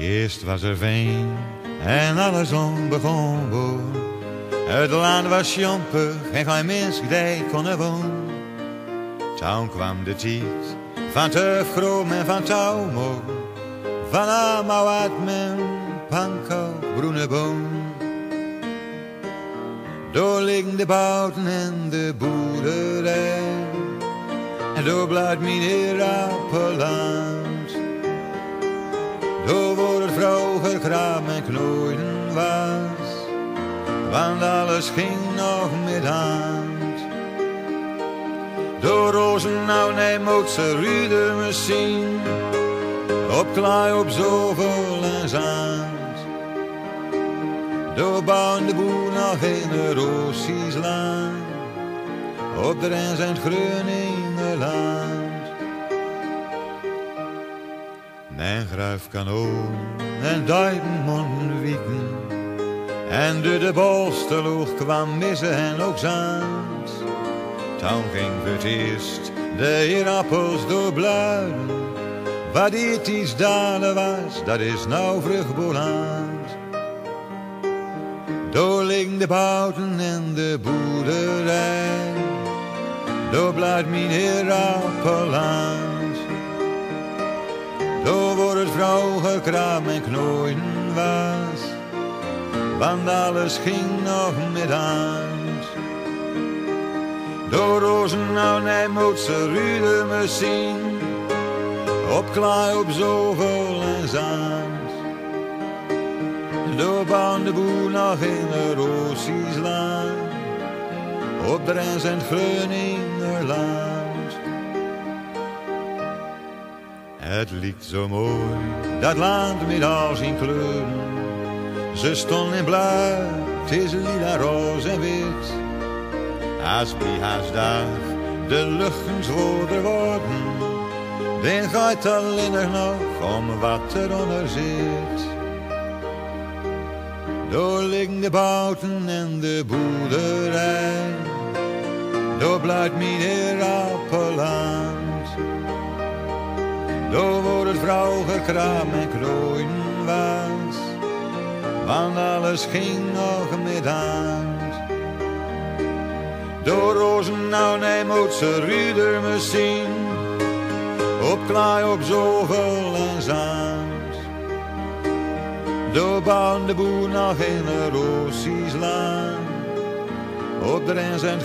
Eerst was er veen en alles onbegon. Het land was jompig en geen mens die kon er wonen. Toen kwam de tijd van Tufgroom en van Touwmo. Van allemaal wat men panko groene boom. Door liggen de bouten en de boerderij. En door blijft meneer Appeland. Door vroeger kraam en knoeien was. Want alles ging nog met hand. Door rozen nou nee moet ze rude misschien. Op klaai op zoveel en zand. Door bouwen de boer nog een roosjes land. Op de Rens en Groningenland. Mijn gruif kan om en duiven wieken. En door de bolsteloeg kwam missen en ook zand. Toen ging het eerst de heer appels door bluiden. Wat dit iets dalen was, dat is nou vruchtboland. Door liggen de bouten en de boerderij. Door blijft mijn Appeland. Door wordt het vroeger kraam en knooien was. Want alles ging nog met hand. Door rozen nou nee moet ze rude misschien. Op klaai op zoveel en zand. Door baan de boer nog in de roosjes land. Op de Rens en Groningerland. Het liegt zo mooi, dat land met al zijn kleuren. Ze stonden in blauw, het is lila, roze en wit. Als bij dag de luchten zwoerder worden, dan gaat alleen nog om wat eronder zit. Door liggen de bouten en de boerderij, door blijft meneer Appeland. Door het vrouw gekraam en krooien was, want alles ging nog met hand. Door rozen nou nee moet ze ruder misschien, op klaai op zoveel en zand. Door baan de boer nog in een roosjes land, op de Rens en.